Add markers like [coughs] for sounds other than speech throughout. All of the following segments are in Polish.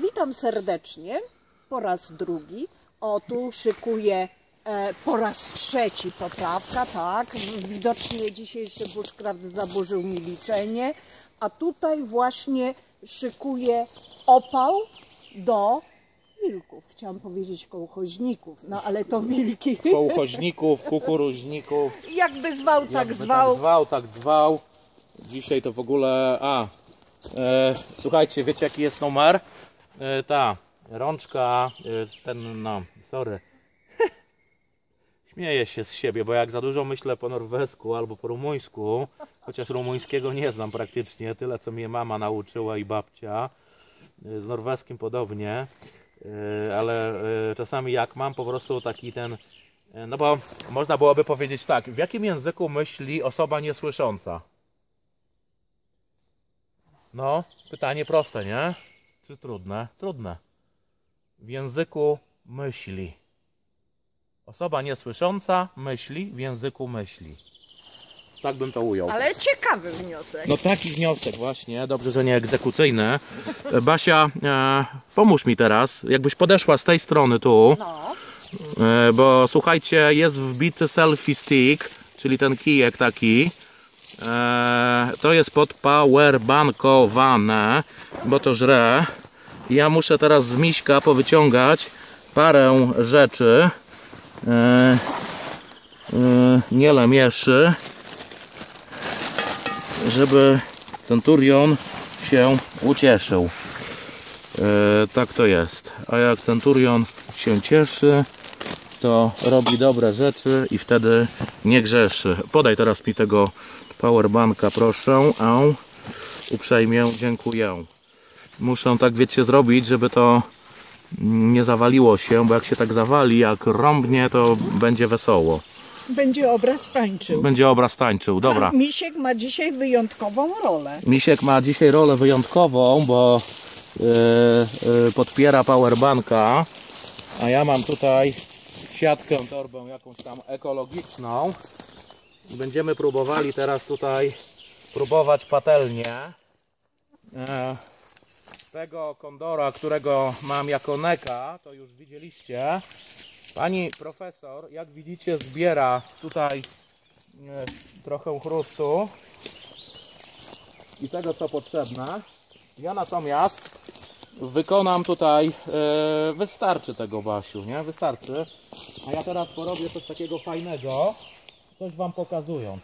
witam serdecznie po raz drugi. O, tu szykuję e, po raz trzeci poprawka, tak. Widocznie dzisiejszy bushcraft zaburzył mi liczenie. A tutaj właśnie szykuję opał do wilków. Chciałam powiedzieć kołchoźników, no ale to wilki. [laughs] Kołchoźników, kukuruźników. Jakby zwał, tak Jakby zwał. Tak zwał, tak zwał. Dzisiaj to w ogóle. A, e, słuchajcie, wiecie jaki jest numer? E, ta rączka, e, ten, no, sorry. [laughs] Śmieję się z siebie, bo jak za dużo myślę po norwesku albo po rumuńsku, chociaż rumuńskiego nie znam praktycznie, tyle co mnie mama nauczyła i babcia. E, Z norweskim podobnie, ale czasami jak mam po prostu taki ten No bo można byłoby powiedzieć tak, w jakim języku myśli osoba niesłysząca? No, pytanie proste, nie? Czy trudne? Trudne. W języku myśli. Osoba niesłysząca myśli w języku myśli. Tak bym to ujął. Ale ciekawy wniosek. No taki wniosek właśnie, dobrze, że nie egzekucyjny. E, Basia, e, pomóż mi teraz, jakbyś podeszła z tej strony tu. No. E, bo słuchajcie, jest wbity selfie stick, czyli ten kijek taki. E, to jest pod powerbankowane, bo to żre. Ja muszę teraz z miśka powyciągać parę rzeczy. E, e, nie lemieszy, żeby Centurion się ucieszył. E, tak to jest. A jak Centurion się cieszy, to robi dobre rzeczy i wtedy nie grzeszy. Podaj teraz mi tego powerbanka, proszę. Au. Uprzejmie dziękuję. Muszę tak, wiecie, zrobić, żeby to nie zawaliło się, bo jak się tak zawali, jak rąbnie, to będzie wesoło. Będzie obraz tańczył. Będzie obraz tańczył. Dobra. A Misiek ma dzisiaj wyjątkową rolę. Misiek ma dzisiaj rolę wyjątkową, bo yy, yy, podpiera powerbanka, a ja mam tutaj siatkę, torbę jakąś tam ekologiczną. Będziemy próbowali teraz tutaj próbować patelnię e, tego kondora, którego mam jako neka, to już widzieliście. Pani profesor, jak widzicie, zbiera tutaj e, trochę chrustu i tego co potrzebne. Ja natomiast wykonam tutaj, e, wystarczy tego Basiu, nie? Wystarczy. A ja teraz porobię coś takiego fajnego, coś Wam pokazując.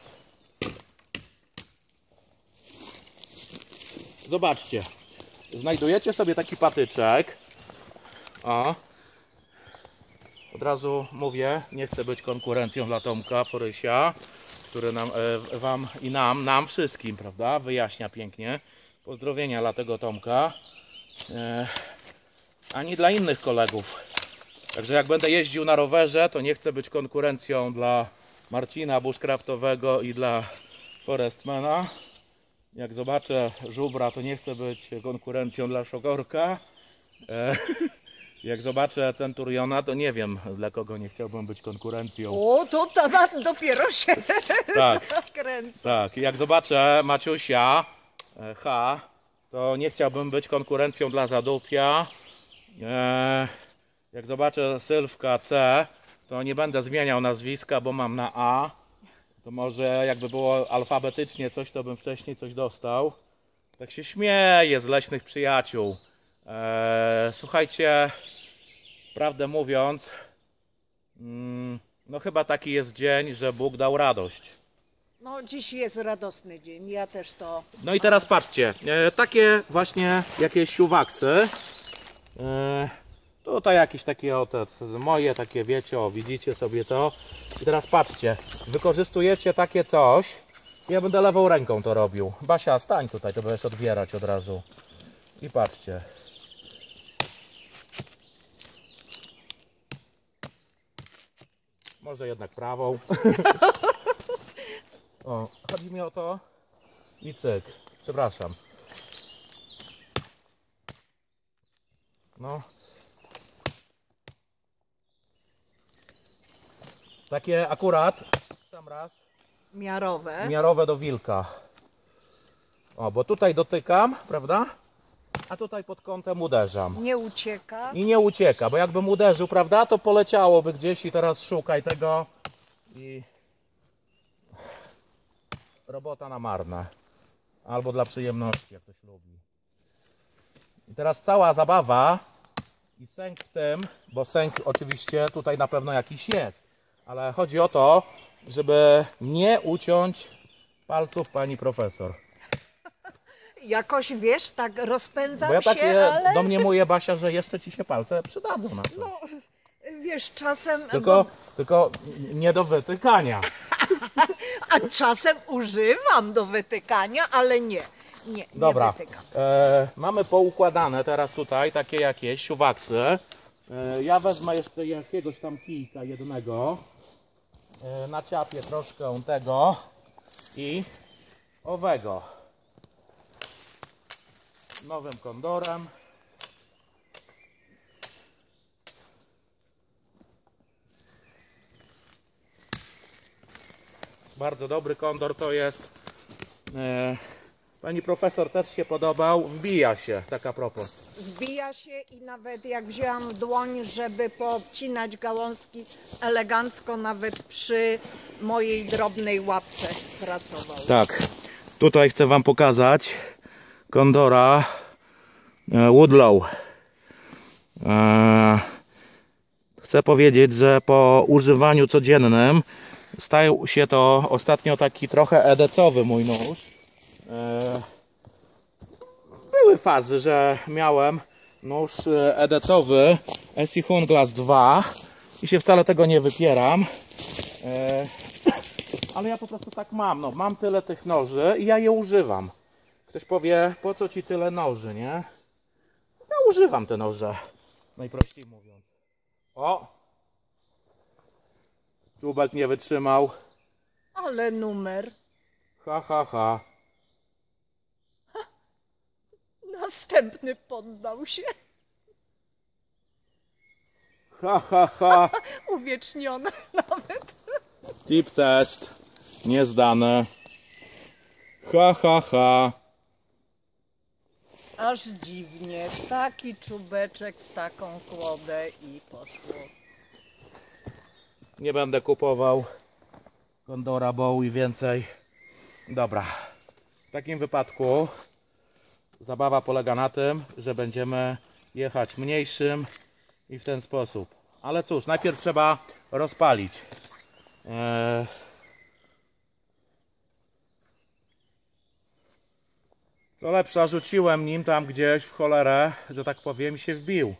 Zobaczcie, znajdujecie sobie taki patyczek. O. Od razu mówię, nie chcę być konkurencją dla Tomka Forysia, który nam, e, Wam i nam, nam wszystkim, prawda, wyjaśnia pięknie. Pozdrowienia dla tego Tomka. E, ani dla innych kolegów. Także jak będę jeździł na rowerze, to nie chcę być konkurencją dla Marcina Bushcraftowego i dla Forestmana. Jak zobaczę żubra, to nie chcę być konkurencją dla Szogorka. E, [laughs] jak zobaczę Centuriona, to nie wiem, dla kogo nie chciałbym być konkurencją. O, to temat dopiero się [laughs] Tak, kręci. tak. Jak zobaczę Maciusia e, H, to nie chciałbym być konkurencją dla Zadupia. E, jak zobaczę Sylwka C, to nie będę zmieniał nazwiska, bo mam na A. To może jakby było alfabetycznie coś, to bym wcześniej coś dostał. Tak się śmieję z leśnych przyjaciół. E, słuchajcie, prawdę mówiąc, mm, no chyba taki jest dzień, że Bóg dał radość. No, dziś jest radosny dzień. Ja też to. No i teraz patrzcie, e, takie właśnie jakieś siuwaksy. E, tutaj jakieś takie oto moje, takie wiecie, o widzicie sobie to. I teraz patrzcie, wykorzystujecie takie coś. Ja będę lewą ręką to robił. Basia, stań tutaj, to będziesz odbierać od razu. I patrzcie. Może jednak prawą. [laughs] o, chodzi mi o to. I cyk. Przepraszam. No. Takie akurat sam raz Miarowe. miarowe do wilka. O, bo tutaj dotykam, prawda? a tutaj pod kątem uderzam. Nie ucieka. I nie ucieka, bo jakbym uderzył, prawda, to poleciałoby gdzieś i teraz szukaj tego i robota na marne. Albo dla przyjemności, jak ktoś lubi. I teraz cała zabawa i sęk w tym, bo sęk oczywiście tutaj na pewno jakiś jest, ale chodzi o to, żeby nie uciąć palców pani profesor. Jakoś wiesz, tak rozpędzam Bo ja tak się, je, ale domniemuję Basia, że jeszcze ci się palce przydadzą na coś. no, wiesz, czasem, Tylko, bo, tylko nie do wytykania. [laughs] a czasem używam do wytykania, ale nie, nie, Dobra, nie wytykam. e, mamy poukładane teraz tutaj takie jakieś siuwaksy. E, ja wezmę jeszcze jakiegoś tam kijka jednego. E, naciapię troszkę tego i owego. Nowym kondorem. Bardzo dobry kondor to jest. E, Pani profesor też się podobał. Wbija się, taka propos. Się i nawet jak wzięłam dłoń, żeby poobcinać gałązki, elegancko nawet przy mojej drobnej łapce pracował. Tak, tutaj chcę Wam pokazać kondora e, Woodlow. E, Chcę powiedzieć, że po używaniu codziennym stał się to ostatnio taki trochę edecowy mój nóż. E, Były fazy, że miałem nóż e, edecowy SI Glass 2 i się wcale tego nie wypieram. E, [coughs] ale ja po prostu tak mam, no mam tyle tych noży i ja je używam. Ktoś powie, po co ci tyle noży, nie? Ja używam te noże, najprościej mówiąc. O! Czubek nie wytrzymał. Ale numer. Ha, ha, ha. Następny poddał się. Ha, ha, ha. [laughs] Uwieczniony nawet. Tip test. Niezdane. Ha, ha, ha. Aż dziwnie. Taki czubeczek w taką kłodę i poszło. Nie będę kupował Kondora Bowie więcej. Dobra. W takim wypadku zabawa polega na tym, że będziemy jechać mniejszym i w ten sposób. Ale cóż, najpierw trzeba rozpalić. Eee... Co lepsza, rzuciłem nim tam gdzieś w cholerę, że tak powiem, i się wbił.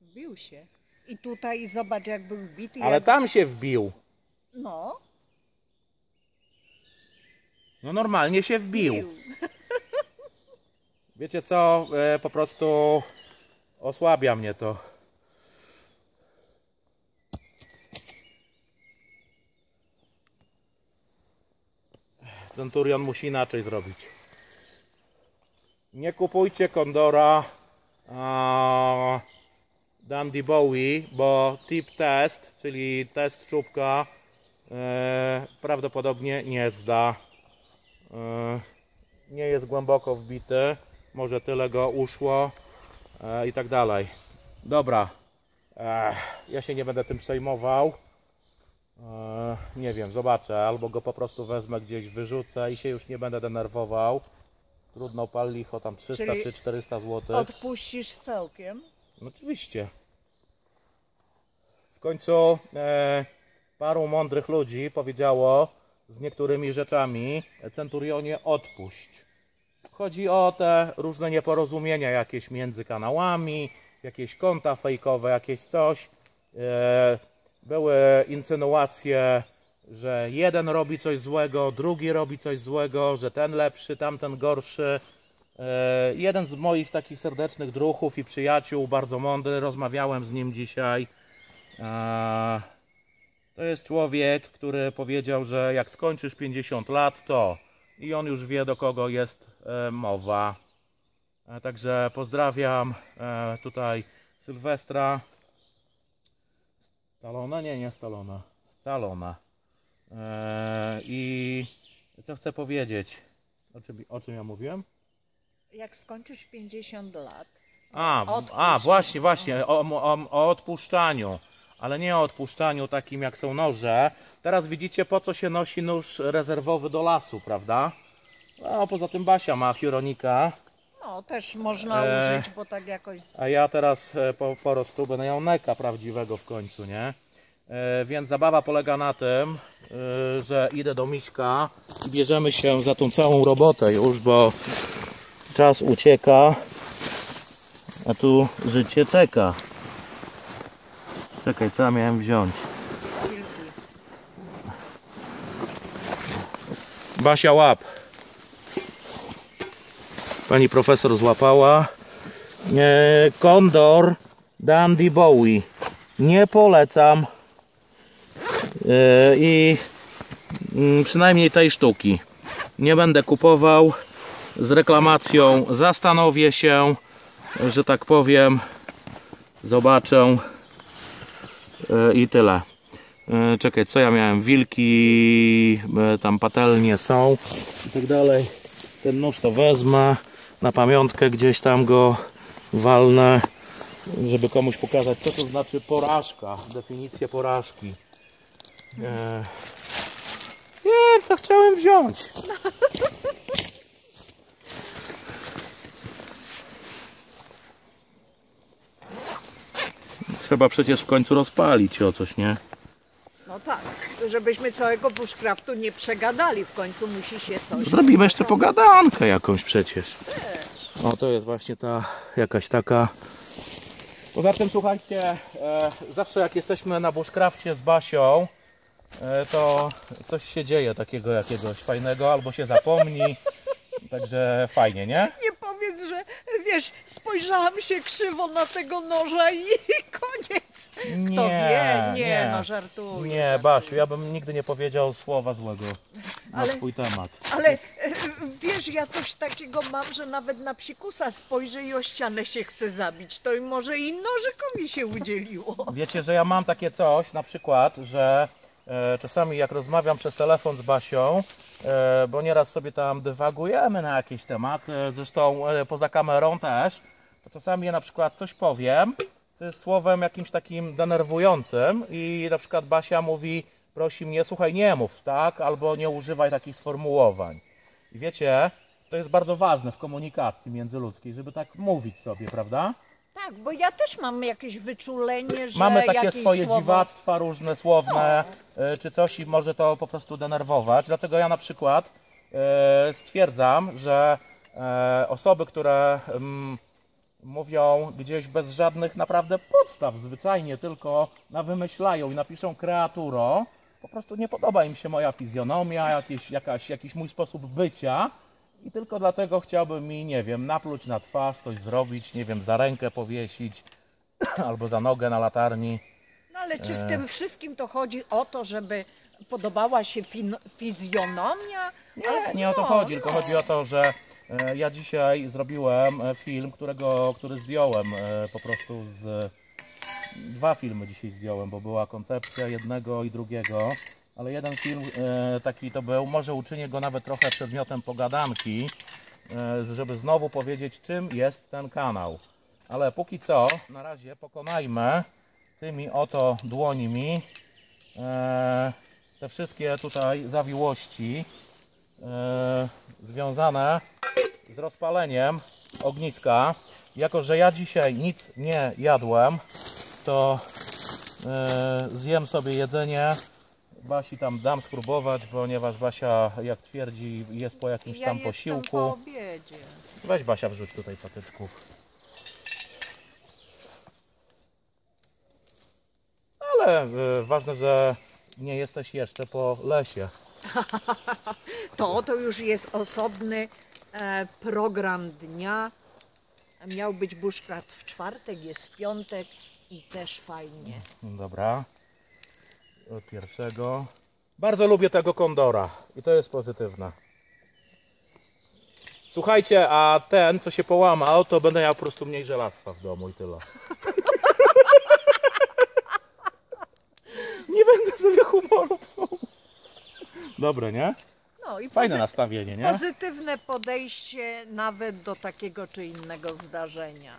Wbił się. I tutaj zobacz jak był wbity. Ale jak... tam się wbił. No, No normalnie się wbił. Wiecie co? E, po prostu osłabia mnie to. Centurion musi inaczej zrobić. Nie kupujcie kondora a, Dandy Bowie, bo tip test, czyli test czubka, e, prawdopodobnie nie zda. E, nie jest głęboko wbity, może tyle go uszło e, i tak dalej. Dobra, e, ja się nie będę tym przejmował. E, nie wiem, zobaczę, albo go po prostu wezmę gdzieś, wyrzucę i się już nie będę denerwował. Trudno pal licho, tam 300 Czyli czy 400 zł. odpuścisz całkiem. No oczywiście. W końcu e, paru mądrych ludzi powiedziało z niektórymi rzeczami Centurionie odpuść. Chodzi o te różne nieporozumienia jakieś między kanałami, jakieś konta fejkowe, jakieś coś. E, były insynuacje, że jeden robi coś złego, drugi robi coś złego, że ten lepszy, tamten gorszy. E, Jeden z moich takich serdecznych druhów i przyjaciół, bardzo mądry, rozmawiałem z nim dzisiaj. E, To jest człowiek, który powiedział, że jak skończysz 50 lat, to i on już wie, do kogo jest e, mowa. E, Także pozdrawiam e, tutaj Sylwestra. Stalona? Nie, nie Stalona. Stalona. I co chcę powiedzieć? O czym, o czym ja mówiłem? jak skończysz 50 lat, A, a właśnie, właśnie, o, o, o odpuszczaniu. Ale nie o odpuszczaniu takim jak są noże. Teraz widzicie po co się nosi nóż rezerwowy do lasu, prawda? No, poza tym Basia ma Huronika, no też można E, użyć, bo tak jakoś... a ja teraz e, po, po prostu będę miał neka prawdziwego w końcu, nie? E, więc zabawa polega na tym, e, że idę do Miśka i bierzemy się za tą całą robotę już, bo czas ucieka, a tu życie czeka. Czekaj, co ja miałem wziąć? Basia łap. Pani profesor złapała. E, kondor Dandy Bowie. Nie polecam. E, I mm, przynajmniej tej sztuki. Nie będę kupował. Z reklamacją zastanowię się, że tak powiem. Zobaczę. E, I tyle. E, Czekaj, co ja miałem? Wilki, e, tam patelnie są i tak dalej. Ten nóż to wezmę na pamiątkę, gdzieś tam go walnę, żeby komuś pokazać, co to znaczy porażka, definicję porażki. Nie, co chciałem wziąć. [laughs] Trzeba przecież w końcu rozpalić o coś, nie? No tak, żebyśmy całego bushcraftu nie przegadali, w końcu musi się coś... Zrobimy jeszcze pogadankę jakąś przecież. O, to jest właśnie ta jakaś taka. Poza tym słuchajcie, e, zawsze jak jesteśmy na bushcrafcie z Basią, e, to coś się dzieje takiego jakiegoś fajnego, albo się zapomni. Także fajnie, nie? Nie powiedz, że wiesz, spojrzałam się krzywo na tego noża i [laughs] koniec. Kto wie? Nie, no żartuję. Nie, żartuję. Basiu, ja bym nigdy nie powiedział słowa złego na Ale- swój temat. Ale e, wiesz, ja coś takiego mam, że nawet na psikusa spojrzę i o ścianę się chce zabić. To i może i nożykowi się udzieliło. Wiecie, że ja mam takie coś, na przykład, że czasami jak rozmawiam przez telefon z Basią, e, bo nieraz sobie tam dywagujemy na jakieś tematy, zresztą e, poza kamerą też, to czasami ja na przykład coś powiem, co jest słowem jakimś takim denerwującym i na przykład Basia mówi, prosi mnie, słuchaj, nie mów, tak, albo nie używaj takich sformułowań. I wiecie, to jest bardzo ważne w komunikacji międzyludzkiej, żeby tak mówić sobie, prawda? Tak, bo ja też mam jakieś wyczulenie, że Mamy takie jakieś swoje słowo... dziwactwa różne, słowne, y, czy coś i może to po prostu denerwować. Dlatego ja na przykład y, stwierdzam, że e, osoby, które mm, mówią gdzieś bez żadnych naprawdę podstaw, zwyczajnie tylko na wymyślają i napiszą kreaturo, po prostu nie podoba im się moja fizjonomia, jakieś, jakaś, jakiś mój sposób bycia i tylko dlatego chciałbym mi, nie wiem, napluć na twarz, coś zrobić, nie wiem, za rękę powiesić [clears throat] albo za nogę na latarni. No ale czy E. w tym wszystkim to chodzi o to, żeby podobała się fizjonomia? Nie, Ale nie o to no, chodzi, tylko no. chodzi o to, że e, ja dzisiaj zrobiłem e, film, którego, który zdjąłem e, po prostu z... Dwa filmy dzisiaj zdjąłem, bo była koncepcja jednego i drugiego, ale jeden film e, taki to był, może uczynię go nawet trochę przedmiotem pogadanki, e, żeby znowu powiedzieć, czym jest ten kanał. Ale póki co, na razie pokonajmy tymi oto dłońmi e, te wszystkie tutaj zawiłości e, związane z rozpaleniem ogniska. Jako, że ja dzisiaj nic nie jadłem, to e, zjem sobie jedzenie. Basi tam dam spróbować, ponieważ Basia, jak twierdzi, jest po jakimś ja tam posiłku. po obiedzie. Weź Basia wrzuć tutaj patyczków. Ale e, ważne, że nie jesteś jeszcze po lesie. [laughs] To to już jest osobny e, program dnia. Miał być bushcraft w czwartek, jest w piątek i też fajnie. Dobra. Od pierwszego. Bardzo lubię tego kondora i to jest pozytywne. Słuchajcie, a ten, co się połamał, to będę miał po prostu mniej żelastwa w domu i tyle. [laughs] Nie będę sobie humoru psuł. Dobre, nie? No i Fajne nastawienie, nie? pozytywne podejście nawet do takiego czy innego zdarzenia.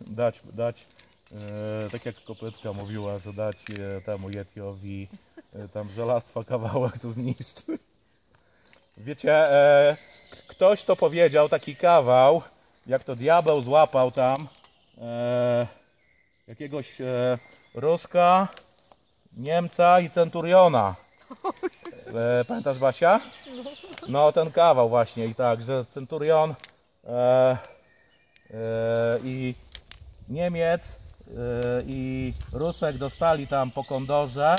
Dać, dać, e, tak jak kopytka mówiła, że dać e, temu Yetiowi e, tam żelastwa kawałek to zniszczy. Wiecie, e, ktoś to powiedział, taki kawał, jak to diabeł złapał tam e, jakiegoś e, Ruska, Niemca i Centuriona. E, pamiętasz Basia? No ten kawał właśnie i tak, że Centurion e, e, i Niemiec i Rusek dostali tam po kondorze.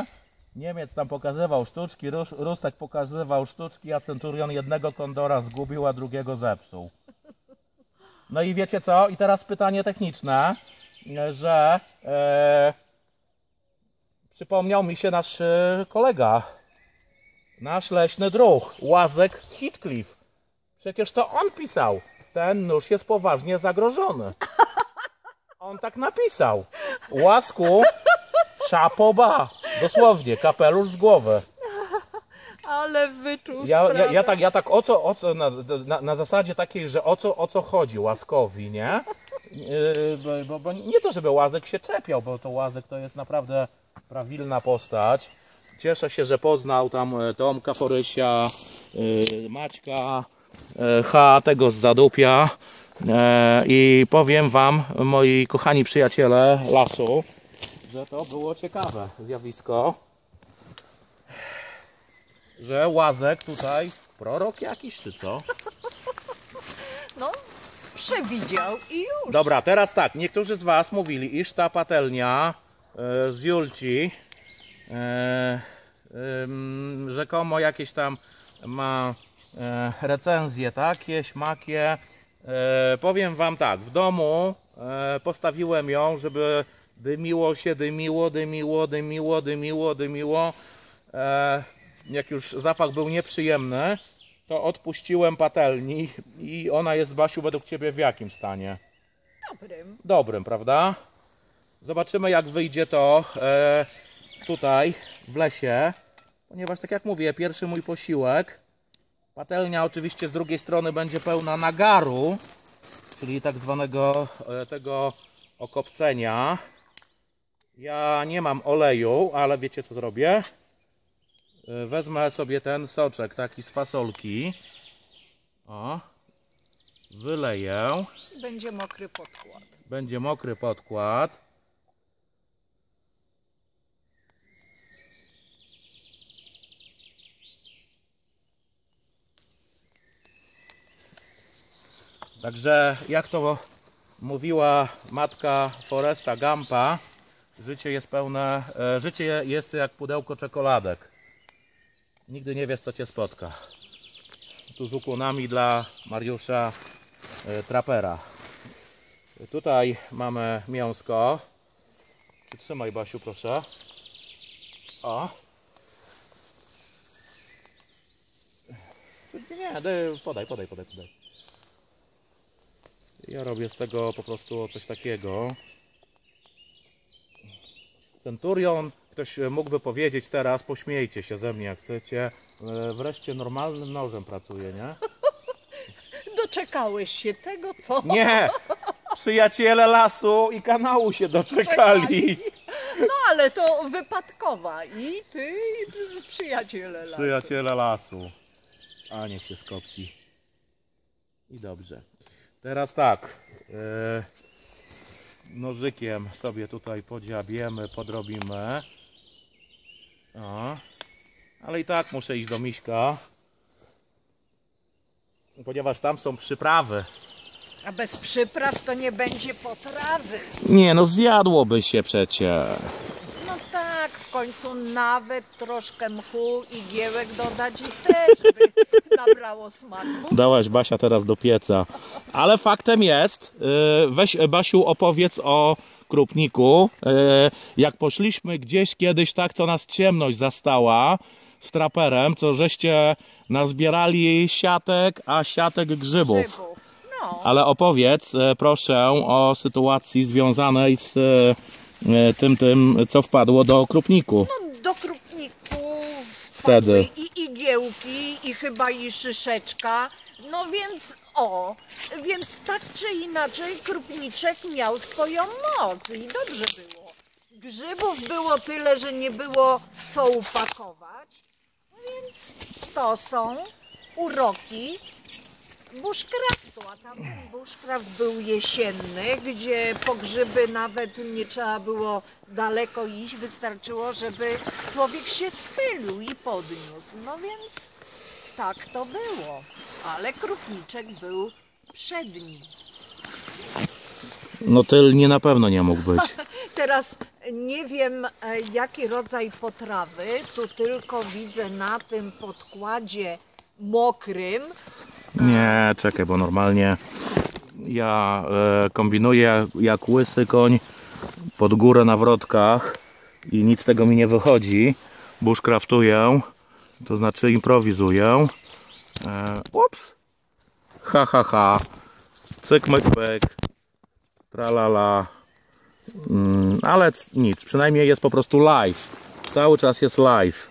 Niemiec tam pokazywał sztuczki, Rus, Rusek pokazywał sztuczki, a Centurion jednego kondora zgubił, a drugiego zepsuł. No i wiecie co? I teraz pytanie techniczne, e, że e, przypomniał mi się nasz e, kolega, nasz leśny druh, Łazek Heathcliff. Przecież to on pisał. Ten nóż jest poważnie zagrożony. On tak napisał. Łasku, szapoba. Dosłownie, kapelusz z głowy. Ale wyczuł Ja, ja, ja tak, ja tak o co, o co na, na, na zasadzie takiej, że o co, o co chodzi łaskowi, nie? Yy, bo, bo, bo nie to, żeby łazek się czepiał, bo to łazek to jest naprawdę prawilna postać. Cieszę się, że poznał tam e, Tomka Forysia, yy, Maćka, e, H, tego z Zadupia. E, I powiem Wam, moi kochani przyjaciele lasu, że to było ciekawe zjawisko że łazek tutaj prorok jakiś czy co? No, przewidział i już. Dobra, teraz tak, niektórzy z Was mówili, iż ta patelnia e, z Julci e, rzekomo jakieś tam ma recenzje takie, śmakie. E, powiem Wam tak, w domu e, postawiłem ją, żeby dymiło się, dymiło, dymiło, dymiło, dymiło, dymiło. E, jak już zapach był nieprzyjemny, to odpuściłem patelni i ona jest, Basiu, według Ciebie w jakim stanie? Dobrym. dobrym, prawda? Zobaczymy jak wyjdzie to e, tutaj w lesie, ponieważ tak jak mówię, pierwszy mój posiłek. Patelnia oczywiście z drugiej strony będzie pełna nagaru, czyli tak zwanego e, tego okopcenia. Ja nie mam oleju, ale wiecie co zrobię? E, Wezmę sobie ten soczek taki z fasolki. O, wyleję. Będzie mokry podkład. Będzie mokry podkład. Także jak to mówiła matka Foresta Gampa, życie jest pełne, e, życie jest jak pudełko czekoladek. Nigdy nie wiesz co cię spotka. Tu z ukłonami dla Mariusza e, Trapera. Tutaj mamy mięsko. Trzymaj Basiu proszę. O. Nie, daj, podaj, podaj, podaj, podaj. Ja robię z tego po prostu coś takiego. Centurion, ktoś mógłby powiedzieć teraz, pośmiejcie się ze mnie jak chcecie. e, Wreszcie normalnym nożem pracuje, nie? [laughs] Doczekałeś się tego, co? Nie! Przyjaciele lasu i kanału się doczekali. No ale to wypadkowa. I ty, i przyjaciele lasu. Przyjaciele lasu. A niech się skopci. I dobrze. Teraz tak. e, nożykiem sobie tutaj podziabiemy, podrobimy. O. Ale i tak muszę iść do Miśka. Ponieważ tam są przyprawy. A bez przypraw to nie będzie potrawy. Nie no, zjadłoby się przecie. No tak, w końcu nawet troszkę mchu i giełek dodać i też by nabrało smaku. Dałaś Basia teraz do pieca. Ale faktem jest, yy, weź Basiu opowiedz o krupniku. Yy, Jak poszliśmy gdzieś kiedyś tak, co nas ciemność zastała z traperem, co żeście nazbierali siatek, a siatek grzybów. Grzybów. No, Ale opowiedz e, proszę o sytuacji związanej z e, e, tym, tym, co wpadło do krupniku. no wtedy. I igiełki, i chyba i szyszeczka. No więc o, więc tak czy inaczej krupniczek miał swoją moc i dobrze było. Grzybów było tyle, że nie było co upakować. Więc to są uroki bushcraftu, a tam bushcraft był jesienny, gdzie po grzyby nawet nie trzeba było daleko iść, wystarczyło, żeby człowiek się schylił i podniósł. No więc tak to było, ale krupniczek był przedni. No tylnie na pewno nie mógł być. [laughs] Teraz nie wiem e, jaki rodzaj potrawy, tu tylko widzę na tym podkładzie mokrym, Nie, czekaj, bo normalnie ja e, kombinuję jak, łysy koń pod górę na wrotkach i nic z tego mi nie wychodzi. Bushcraftuję, to znaczy improwizuję. E, ups! Ha, ha, ha. Cyk, myk, pyk. Tralala. Mm, ale nic, przynajmniej jest po prostu live. Cały czas jest live.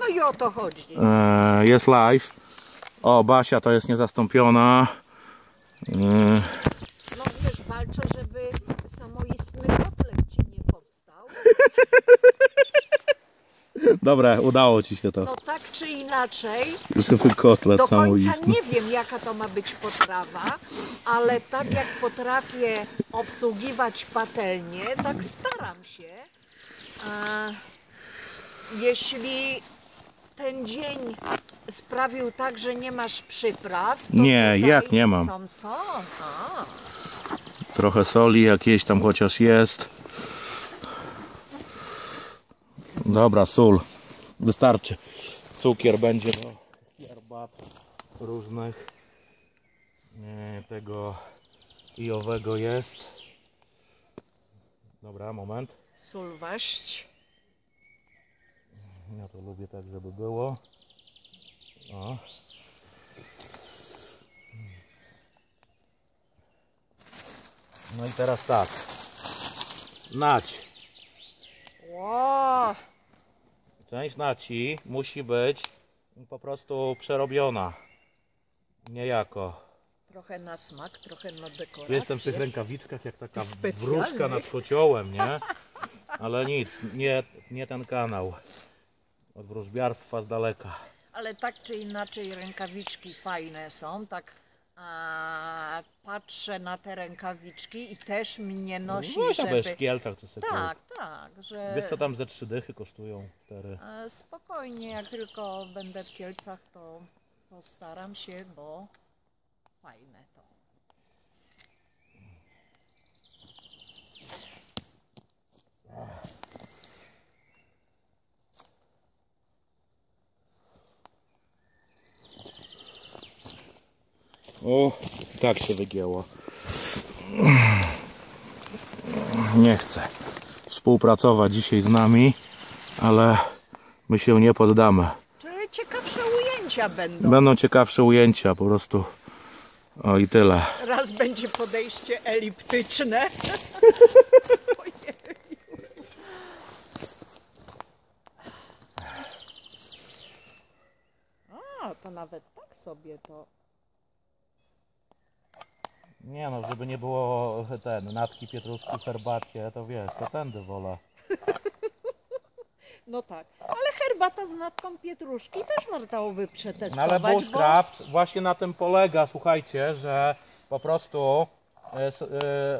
no i o to chodzi. E, jest live. O, Basia to jest niezastąpiona. E, No wiesz, walczę, żeby samoistny kotlet ci nie powstał. [laughs] Dobra, udało ci się to. No tak czy inaczej, Józefy kotlet do końca samoistny. nie wiem jaka to ma być potrawa, ale tak jak potrafię obsługiwać patelnię, tak staram się. A jeśli ten dzień sprawił tak, że nie masz przypraw, Nie, jak nie mam? Są, są. Trochę soli jakieś tam chociaż jest. Dobra, sól. Wystarczy. Cukier będzie do herbat różnych. Nie, tego i owego jest. Dobra, moment. Sól waść. Ja to lubię tak, żeby było. O. No i teraz tak. Nać. Ło, Część naci musi być po prostu przerobiona. Niejako. trochę na smak, trochę na dekorację. Jestem w tych rękawiczkach jak taka wróżka nad kociołem, nie? Ale nic, nie, nie ten kanał. Od wróżbiarstwa z daleka. Ale tak czy inaczej rękawiczki fajne są, tak a, patrzę na te rękawiczki i też mnie nosi, No, tam jest żeby... w Kielcach to sobie Tak, tak, że Wiesz co tam ze trzy dychy kosztują? Cztery. spokojnie, jak tylko będę w Kielcach, to postaram się, bo fajne to. O, tak się wygięło. Nie chcę współpracować dzisiaj z nami, ale my się nie poddamy. Czyli ciekawsze ujęcia będą. Będą ciekawsze ujęcia, po prostu. O i tyle. Raz będzie podejście eliptyczne. [laughs] A, to nawet tak sobie to. Nie no, żeby nie było ten, natki pietruszki w herbacie, to wiesz, to tędy wolę. [laughs] No tak. Ale herbata z natką pietruszki też wartałoby No przetestować. ale bo- bushcraft właśnie na tym polega, słuchajcie, że po prostu e,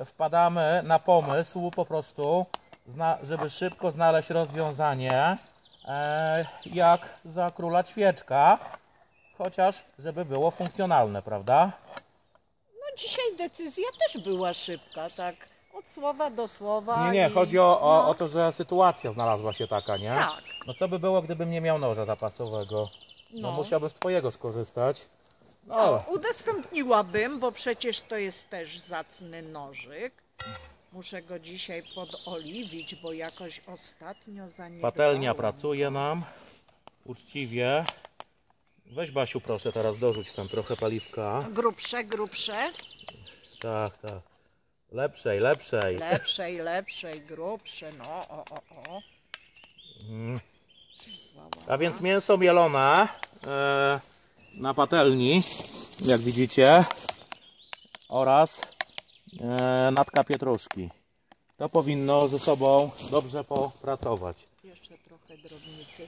e, wpadamy na pomysł po prostu, żeby szybko znaleźć rozwiązanie, e, jak za króla ćwieczka, chociaż żeby było funkcjonalne, prawda? Dzisiaj decyzja też była szybka, tak od słowa do słowa. Nie, nie, i- chodzi o, o, no, o to, że sytuacja znalazła się taka, nie? Tak. No co by było, gdybym nie miał noża zapasowego? No, No. musiałbym z twojego skorzystać. No, No, udostępniłabym, bo przecież to jest też zacny nożyk. Muszę go dzisiaj podoliwić, bo jakoś ostatnio zaniedbałam. Patelnia pracuje nam uczciwie. Weź Basiu proszę teraz dorzuć tam trochę paliwka. Grubsze, grubsze, Tak, tak. Lepszej, lepszej. lepszej, lepszej, grubsze, no o, o, o. Mm. A więc mięso mielone e, na patelni, jak widzicie, oraz e, natka pietruszki. To powinno ze sobą dobrze popracować. Jeszcze trochę drobnicy.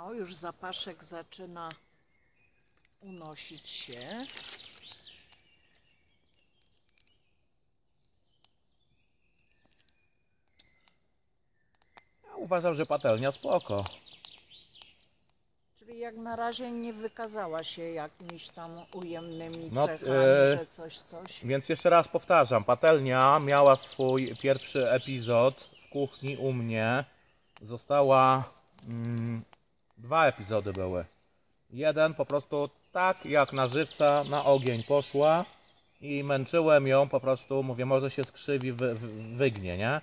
No, już zapaszek zaczyna unosić się. Ja uważam, że patelnia spoko. Czyli jak na razie nie wykazała się jakimiś tam ujemnymi No, cechami, e, że coś, coś. Więc jeszcze raz powtarzam, patelnia miała swój pierwszy epizod w kuchni u mnie. Została. Mm, dwa epizody były. Jeden po prostu tak jak na żywca na ogień poszła i męczyłem ją po prostu, mówię, może się skrzywi, wy, wy, wygnie, nie?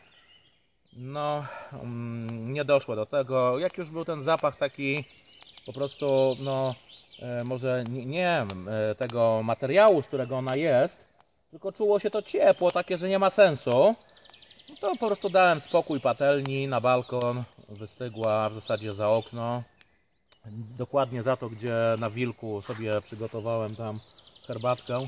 No, mm, nie doszło do tego. Jak już był ten zapach taki po prostu, no, e, może nie, nie e, tego materiału, z którego ona jest, tylko czuło się to ciepło, takie, że nie ma sensu. No to po prostu dałem spokój patelni na balkon, wystygła w zasadzie za okno. Dokładnie za to, gdzie na wilku sobie przygotowałem tam herbatkę.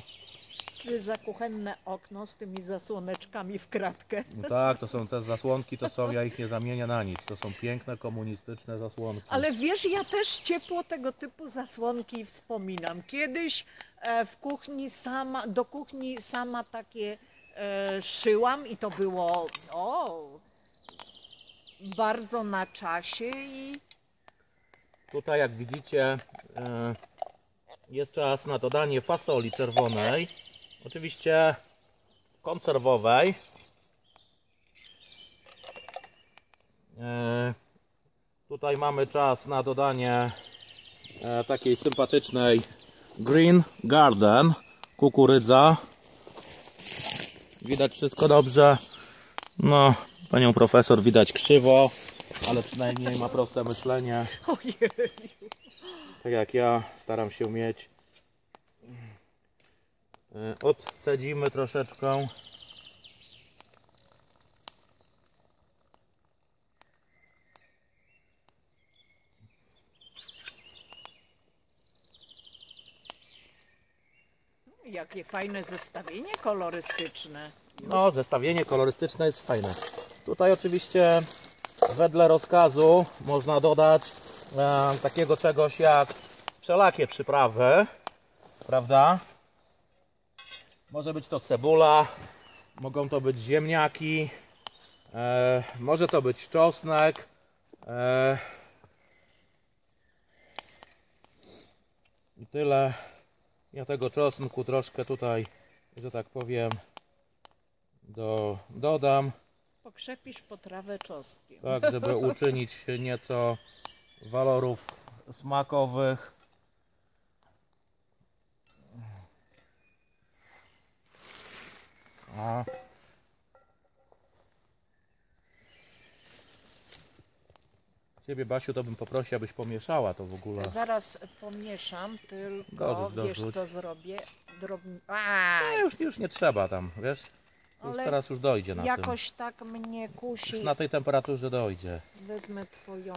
Czyli za kuchenne okno z tymi zasłoneczkami w kratkę. No tak, to są te zasłonki, to są, ja ich nie zamienię na nic. To są piękne komunistyczne zasłonki. Ale wiesz, ja też ciepło tego typu zasłonki wspominam. Kiedyś e, w kuchni sama, do kuchni sama takie e, szyłam i to było o, bardzo na czasie i Tutaj jak widzicie e, jest czas na dodanie fasoli czerwonej. Oczywiście konserwowej. E, Tutaj mamy czas na dodanie e, takiej sympatycznej Green Garden kukurydza. Widać wszystko dobrze. No, panią profesor widać krzywo, ale przynajmniej ma proste myślenie. Tak jak ja staram się mieć. E, Odcedzimy troszeczkę. Jakie fajne zestawienie kolorystyczne. No, zestawienie kolorystyczne jest fajne. Tutaj oczywiście wedle rozkazu można dodać e, takiego czegoś jak wszelakie przyprawy, prawda? Może być to cebula, mogą to być ziemniaki, e, może to być czosnek. E, I tyle. Ja tego czosnku troszkę tutaj, że tak powiem, do, dodam, Pokrzepisz potrawę czosnkiem. tak żeby [laughs] uczynić nieco walorów smakowych. A. Ciebie Basiu to bym poprosił, abyś pomieszała to w ogóle. Zaraz pomieszam, tylko Dorzuć, wiesz dorzuć. co zrobię? Drobni... A, Nie, już, już nie trzeba tam, wiesz? Już Ale teraz już dojdzie na tym. jakoś tak mnie kusi. Już na tej temperaturze dojdzie. Wezmę twoją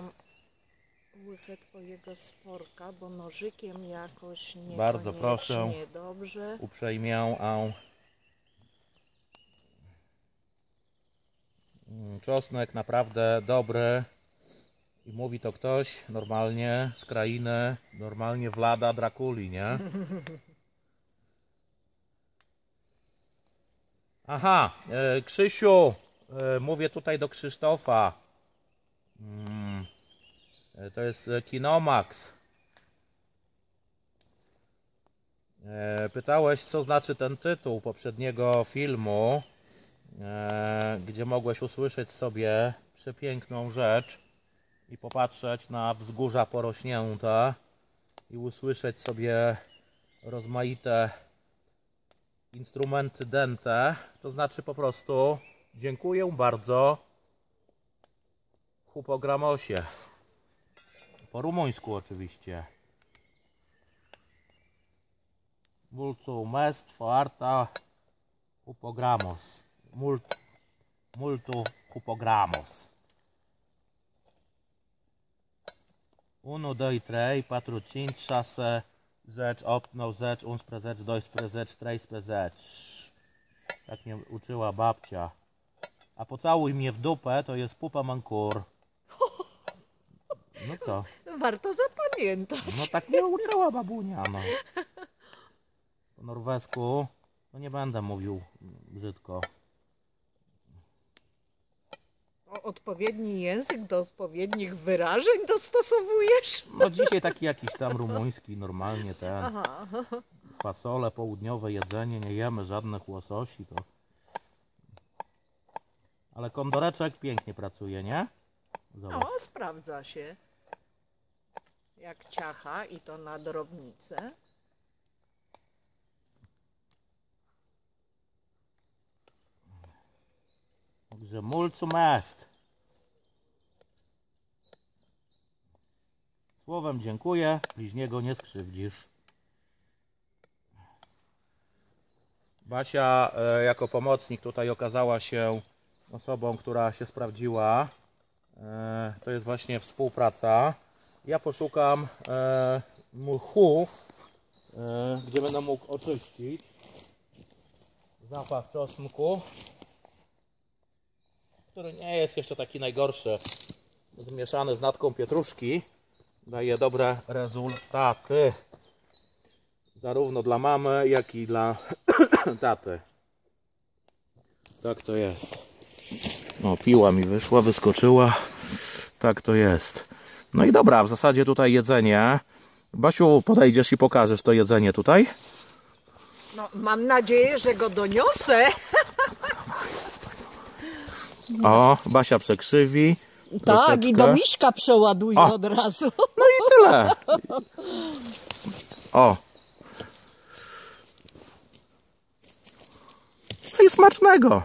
łychę twojego sporka, bo nożykiem jakoś nie Bardzo proszę. dobrze. uprzejmię, a Mm, czosnek naprawdę dobry i mówi to ktoś normalnie z krainy, normalnie Vlada Drakuli, nie? [laughs] Aha, e, Krzysiu, e, mówię tutaj do Krzysztofa. Mm, e, to jest Kinomax. Pytałeś, co znaczy ten tytuł poprzedniego filmu, gdzie mogłeś usłyszeć sobie przepiękną rzecz. i popatrzeć na wzgórza porośnięte i usłyszeć sobie rozmaite instrumenty dente, to znaczy po prostu dziękuję bardzo Hupogramosie. Po rumuńsku oczywiście. Mulțumesc foarte Hupogramos. Mult, multu Hupogramos. 1, 2, 3, 4, 5, 6, 10, 8, 9, 10, 11, 12, 13, 14. Tak mnie uczyła babcia. A pocałuj mnie w dupę to jest pupa mankur. No co? Warto zapamiętać. No tak mnie uczyła babunia, no. Po norwesku, no nie będę mówił brzydko. O, odpowiedni język do odpowiednich wyrażeń dostosowujesz? No dzisiaj taki jakiś tam rumuński, normalnie ten. Aha. Fasole, południowe jedzenie, nie jemy żadnych łososi, to... Ale kondoreczek pięknie pracuje, nie? Zobacz. No, sprawdza się. Jak ciacha i to na drobnicę. Także mulțumesc. Słowem dziękuję, bliźniego nie skrzywdzisz. Basia e, jako pomocnik tutaj okazała się osobą, która się sprawdziła. E, to jest właśnie współpraca. Ja poszukam e, mchu, gdzie będę mógł oczyścić zapach czosnku który nie jest jeszcze taki najgorszy. Zmieszany z natką pietruszki daje dobre rezultaty. Zarówno dla mamy, jak i dla [clears throat] taty. Tak to jest. No, piła mi wyszła, wyskoczyła. Tak to jest. No i dobra, w zasadzie tutaj jedzenie. Basiu, podejdziesz i pokażesz to jedzenie tutaj? No, mam nadzieję, że go doniosę. O, Basia przekrzywi. Tak, i do miśka przeładuję O. od razu. No i tyle. [laughs] O. No i smacznego.